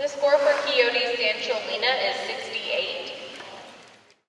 The score for Coyotes Sancholina is 68.